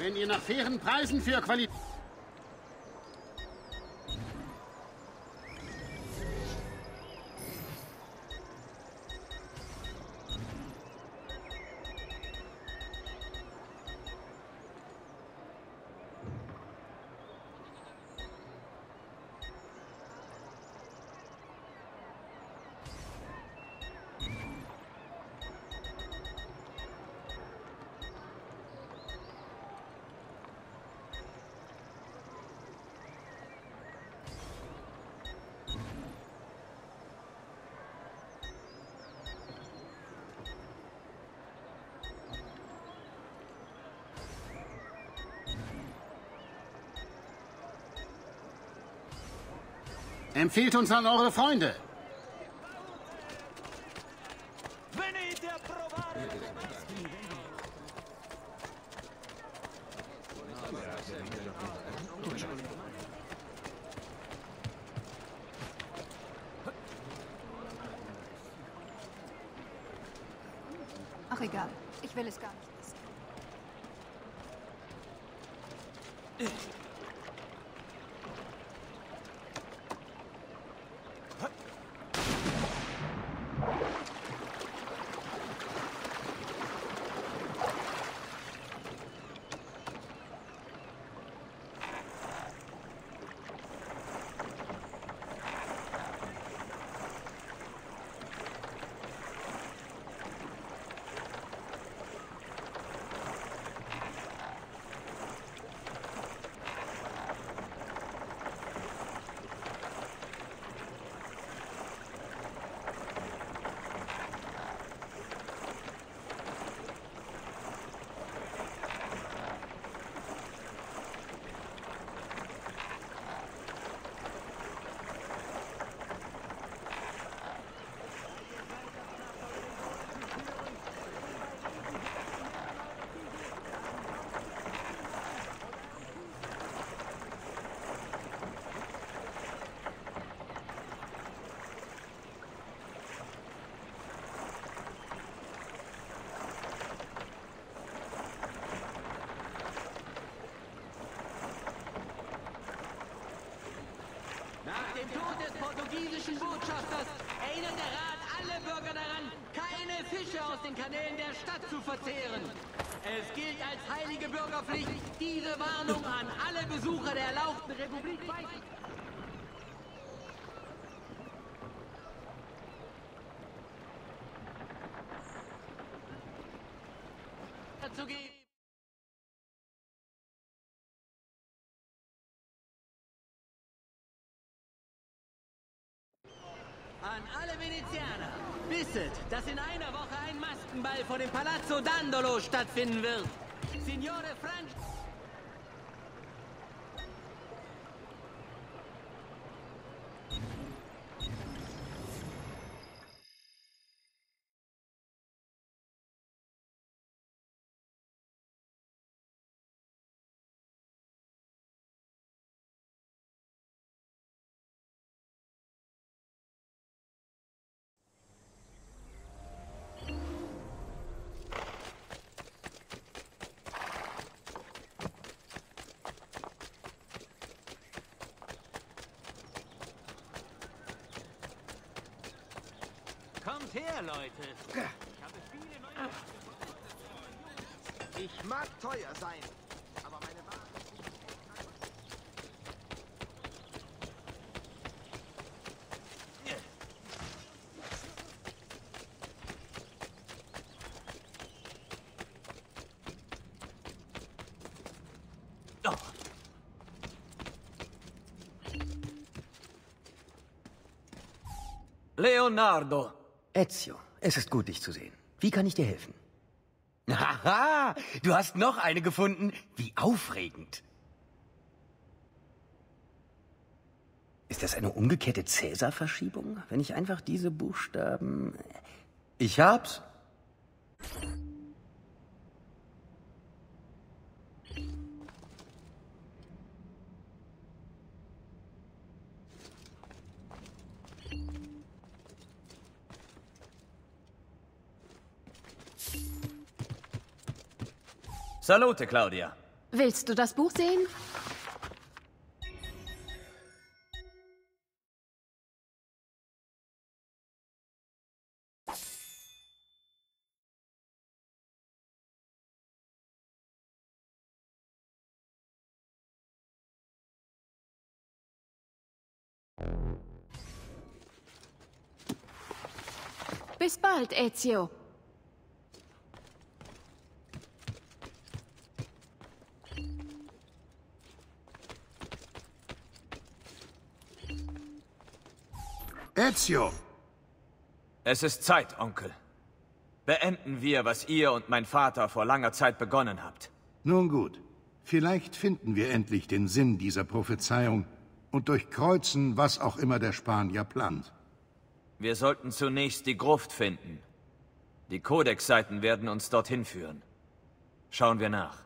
Wenn ihr nach fairen Preisen für Qualität... Empfehlt uns an eure Freunde. Ach egal, ich will es gar nicht wissen. dem Tod des portugiesischen Botschafters erinnert der Rat alle Bürger daran, keine Fische aus den Kanälen der Stadt zu verzehren. Es gilt als heilige Bürgerpflicht, diese Warnung an alle Besucher der erlauchten Republik weiterzugeben. An alle Venezianer, wisset, dass in einer Woche ein Maskenball vor dem Palazzo Dandolo stattfinden wird. Signore Frank... Kommt her, Leute. Ich, ich mag teuer sein, aber meine Ware... Leonardo, Ezio, es ist gut, dich zu sehen. Wie kann ich dir helfen? Haha, du hast noch eine gefunden. Wie aufregend. Ist das eine umgekehrte Cäsar-Verschiebung? Wenn ich einfach diese Buchstaben... Ich hab's. Salute, Claudia. Willst du das Buch sehen? Bis bald, Ezio. Ezio! Es ist Zeit, Onkel. Beenden wir, was ihr und mein Vater vor langer Zeit begonnen habt. Nun gut. Vielleicht finden wir endlich den Sinn dieser Prophezeiung und durchkreuzen, was auch immer der Spanier plant. Wir sollten zunächst die Gruft finden. Die Codex-Seiten werden uns dorthin führen. Schauen wir nach.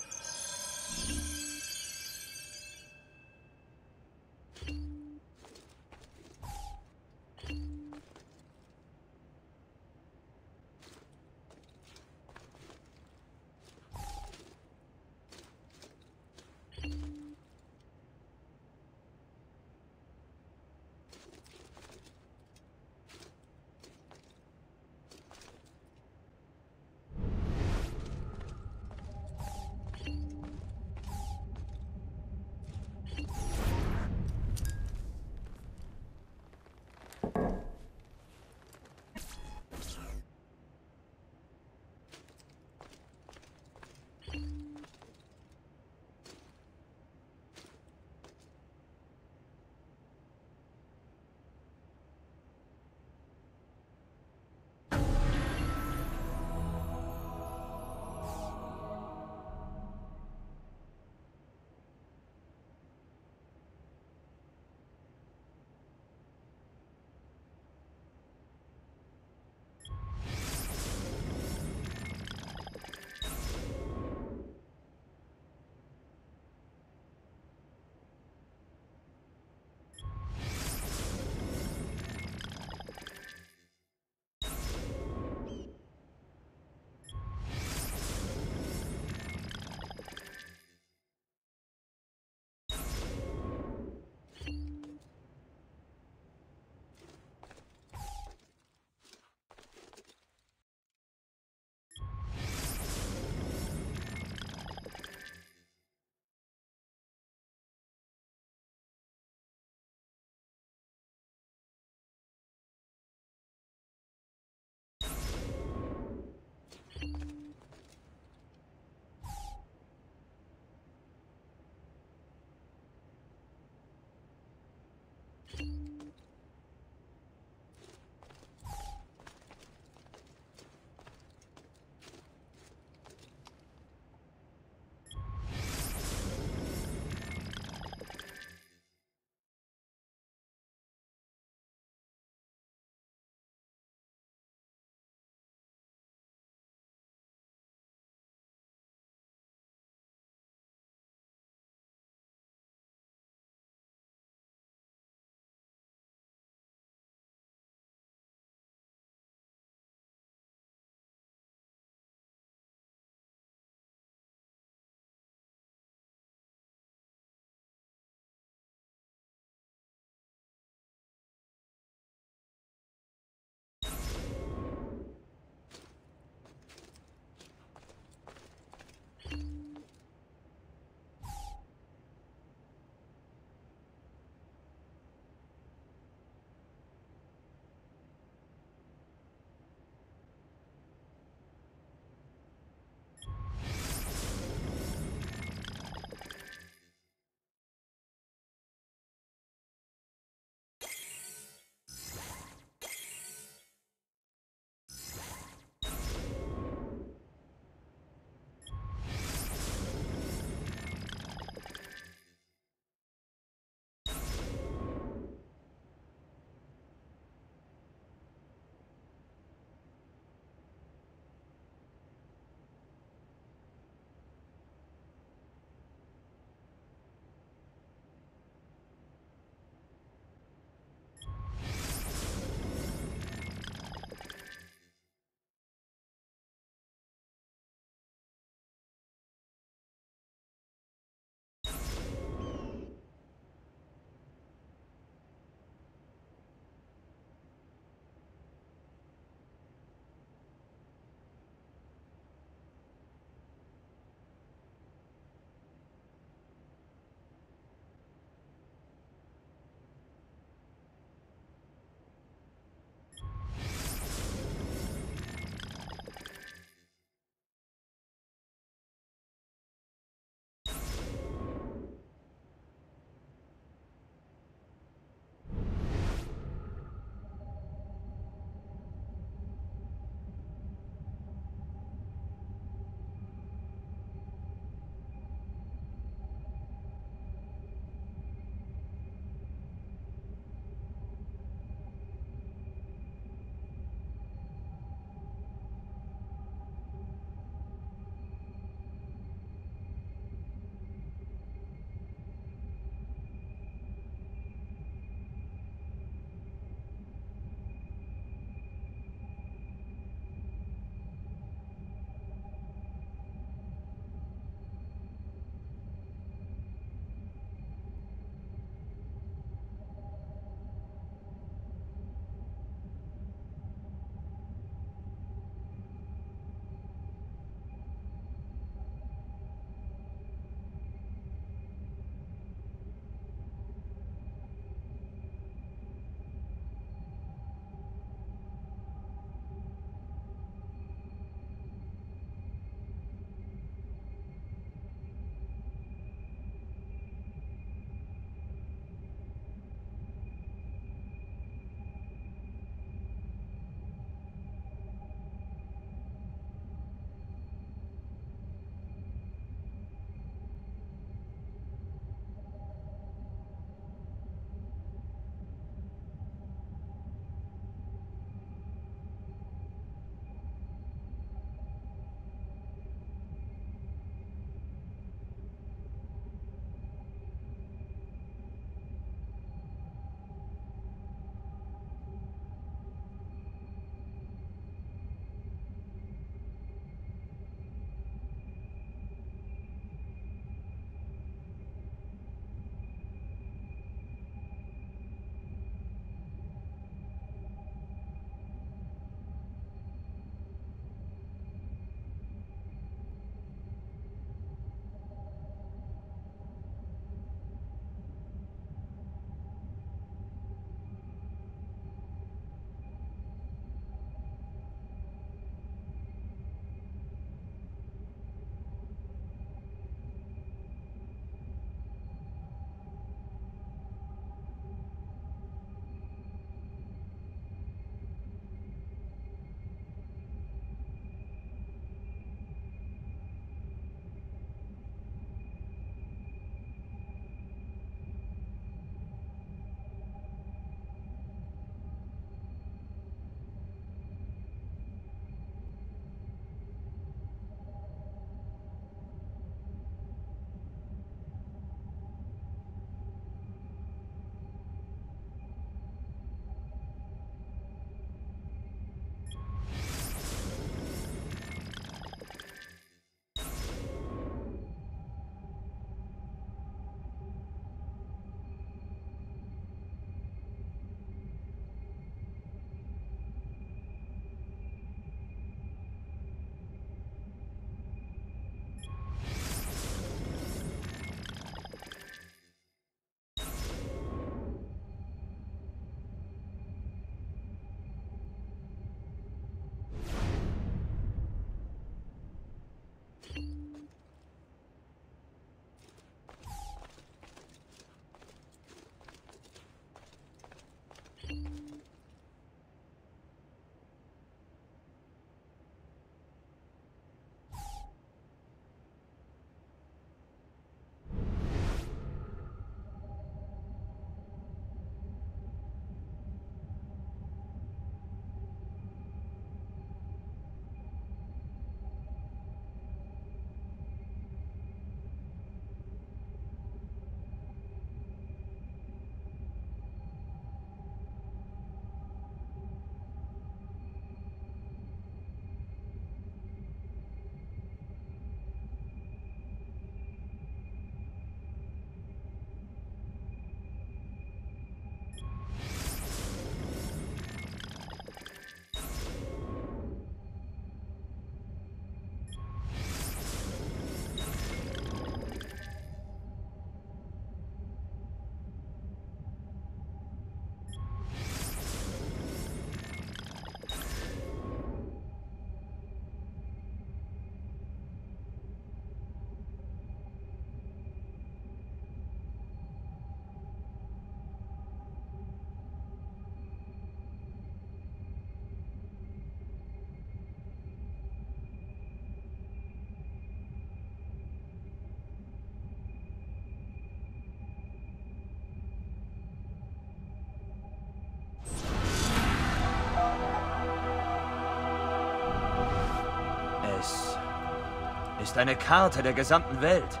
Ist eine Karte der gesamten Welt.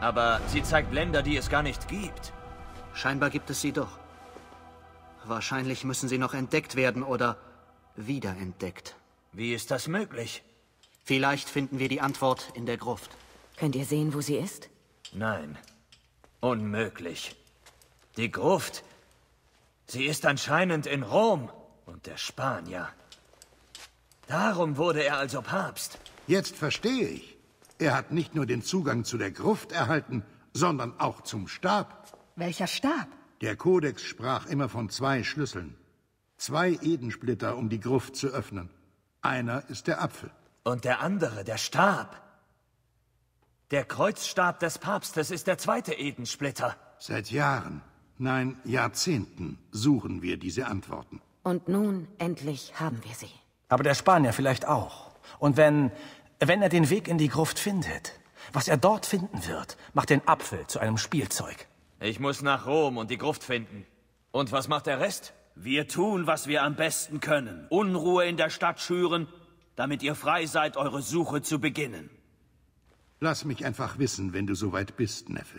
Aber sie zeigt Länder, die es gar nicht gibt. Scheinbar gibt es sie doch. Wahrscheinlich müssen sie noch entdeckt werden oder wiederentdeckt. Wie ist das möglich? Vielleicht finden wir die Antwort in der Gruft. Könnt ihr sehen, wo sie ist? Nein. Unmöglich. Die Gruft. Sie ist anscheinend in Rom und der Spanier. Darum wurde er also Papst. Jetzt verstehe ich. Er hat nicht nur den Zugang zu der Gruft erhalten, sondern auch zum Stab. Welcher Stab? Der Kodex sprach immer von zwei Schlüsseln. Zwei Edensplitter, um die Gruft zu öffnen. Einer ist der Apfel. Und der andere, der Stab. Der Kreuzstab des Papstes ist der zweite Edensplitter. Seit Jahren, nein, Jahrzehnten suchen wir diese Antworten. Und nun, endlich, haben wir sie. Aber der Spanier vielleicht auch. Und wenn, wenn er den Weg in die Gruft findet, was er dort finden wird, macht den Apfel zu einem Spielzeug. Ich muss nach Rom und die Gruft finden. Und was macht der Rest? Wir tun, was wir am besten können. Unruhe in der Stadt schüren, damit ihr frei seid, eure Suche zu beginnen. Lass mich einfach wissen, wenn du soweit bist, Neffe.